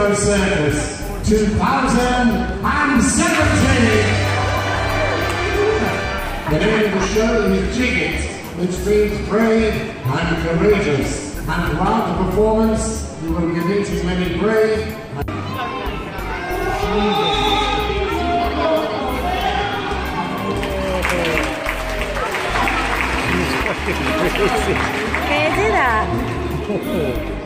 Circus 2017. The name of the show is Jigit, which means brave and courageous. And throughout the performance, you will be meeting many brave Can you do that?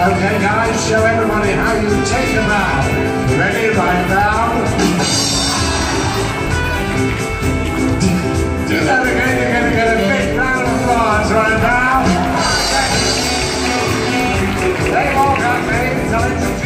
Okay guys, show everybody how you take a bow. Ready, right now? Do that again, you're gonna get a big round of applause right now. They've all got names, I'll introduce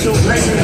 speed, placing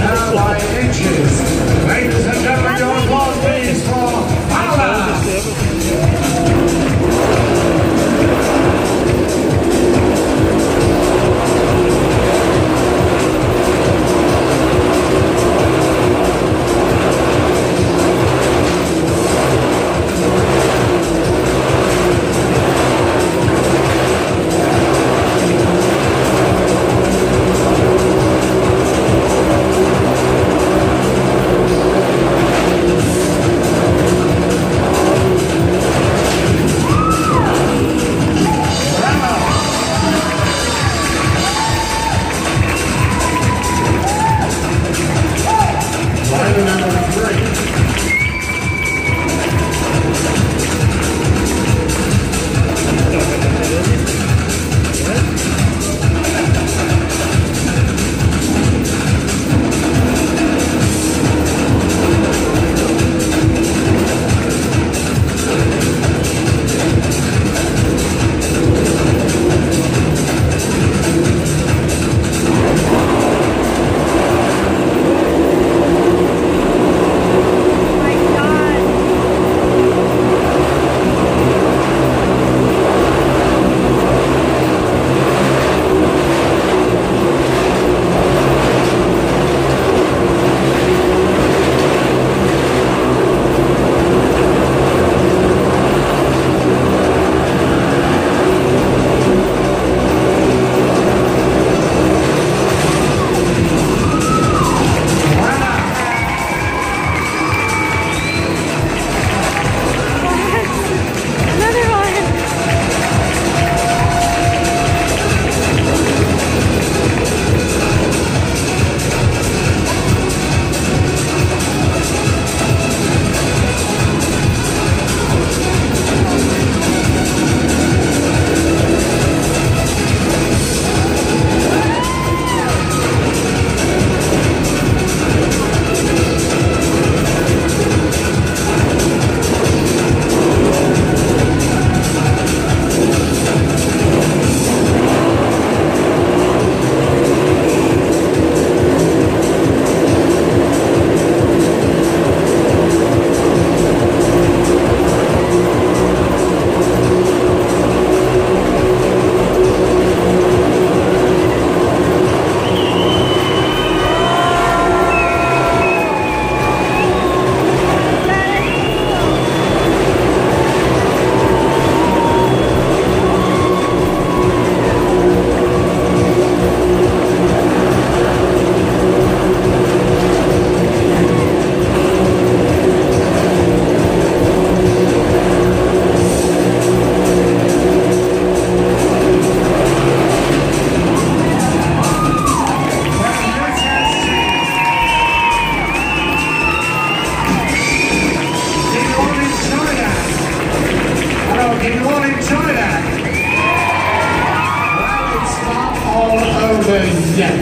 yet.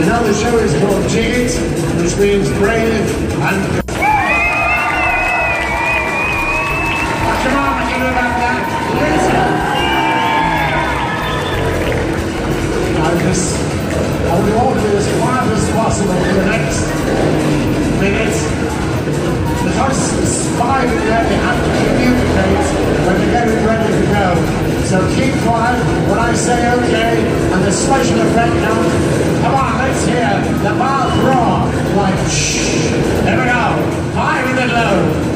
You know the show is called Jigit, which means brave and... Come on, what can you do about that? Listen. I just... I will all be as quiet as possible for the next minute. Because spy really have to communicate when they're getting ready to go. So keep quiet when I say okay the slice the now. Come on, let's hear the wild roar. Like, shh. There we go. High and low.